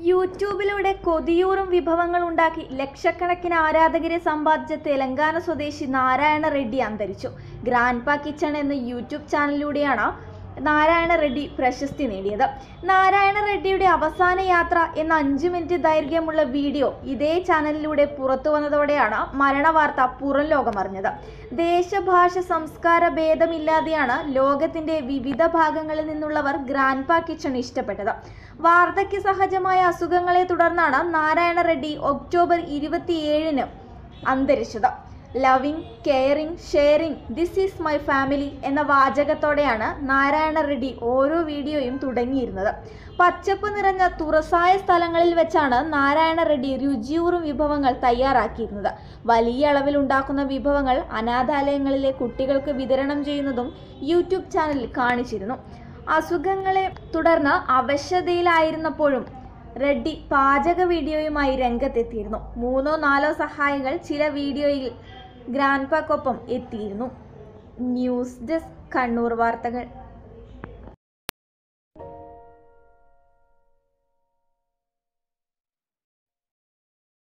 യൂട്യൂബിലൂടെ കൊതിയൂറും വിഭവങ്ങൾ ഉണ്ടാക്കി ലക്ഷക്കണക്കിന് ആരാധകരെ സമ്പാദിച്ച തെലങ്കാന സ്വദേശി നാരായണ റെഡ്ഡി അന്തരിച്ചു. ഗ്രാൻഡ് പാ കിച്ചൺ എന്ന യൂട്യൂബ് ചാനലിലൂടെയാണ് നാരായണ റെഡ്ഡി പ്രശസ്തി നേടിയത്. നാരായണ റെഡ്ഡിയുടെ അവസാന യാത്ര എന്ന അഞ്ച് മിനിറ്റ് ദൈർഘ്യമുള്ള വീഡിയോ ഇതേ ചാനലിലൂടെ പുറത്തു വന്നതോടെയാണ് മരണവാർത്ത പുറം ലോകമറിഞ്ഞത്. ദേശഭാഷ സംസ്കാര ഭേദമില്ലാതെയാണ് ലോകത്തിന്റെ വിവിധ ഭാഗങ്ങളിൽ നിന്നുള്ളവർ ഗ്രാൻഡ് കിച്ചൺ ഇഷ്ടപ്പെട്ടത്. വാർദ്ധക്യ സഹജമായ അസുഖങ്ങളെ തുടർന്നാണ് നാരായണ റെഡ്ഡി ഒക്ടോബർ ഇരുപത്തിയേഴിന് അന്തരിച്ചത്. Loving caring sharing this is my family എന്ന വാചകത്തോടെയാണ് നാരായണ റെഡ്ഡി ഓരോ വീഡിയോയും തുടങ്ങിയിരുന്നത്. പച്ചപ്പ് നിറഞ്ഞ തുറസായ സ്ഥലങ്ങളിൽ വെച്ചാണ് നാരായണ റെഡ്ഡി രുചിയൂറും വിഭവങ്ങൾ തയ്യാറാക്കിയിരുന്നത്. വലിയ അളവിൽ ഉണ്ടാക്കുന്ന വിഭവങ്ങൾ അനാഥാലയങ്ങളിലെ കുട്ടികൾക്ക് വിതരണം ചെയ്യുന്നതും യൂട്യൂബ് ചാനലിൽ കാണിച്ചിരുന്നു. അസുഖങ്ങളെ തുടർന്ന് അവശതയിലായിരുന്നപ്പോഴും റെഡ്ഡി പാചക വീഡിയോയുമായി രംഗത്തെത്തിയിരുന്നു. മൂന്നോ നാലോ സഹായികൾ ചില വീഡിയോയിൽ ഗ്രാൻഡ് പാക്കൊപ്പം എത്തിയിരുന്നു. ന്യൂസ് ഡെസ്ക് കണ്ണൂർ വാർത്തകൾ.